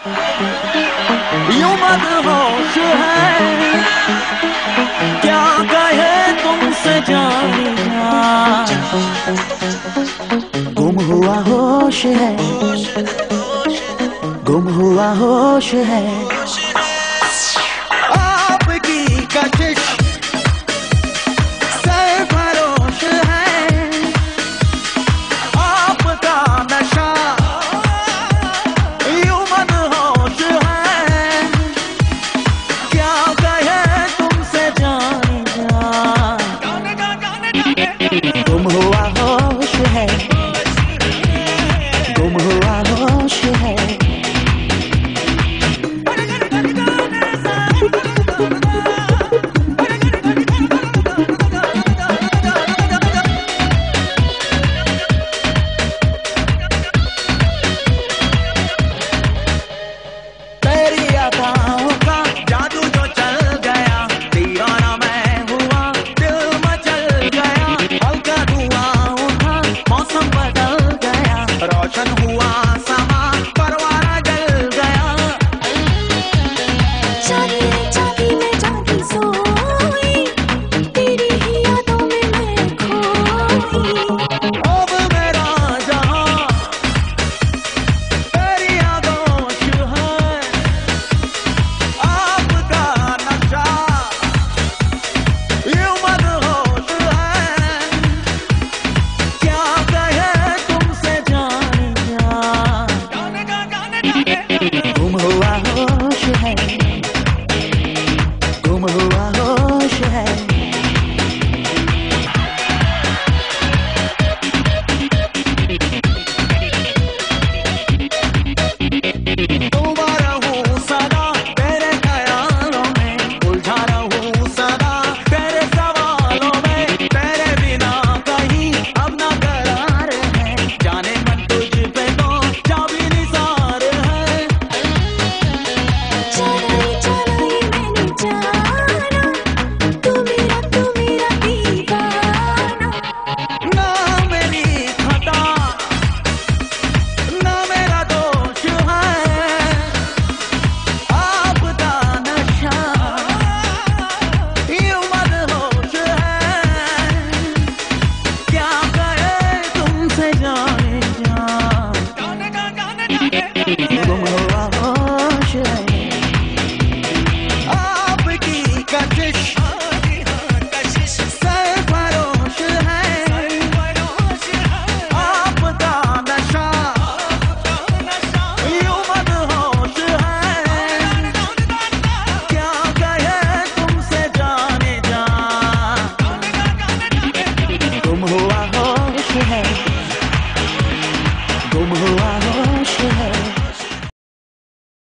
You मदहोश है। क्या कहे तुमसे जाने गुम हुआ होश है। गुम हुआ होश है। was. Oh. Hey.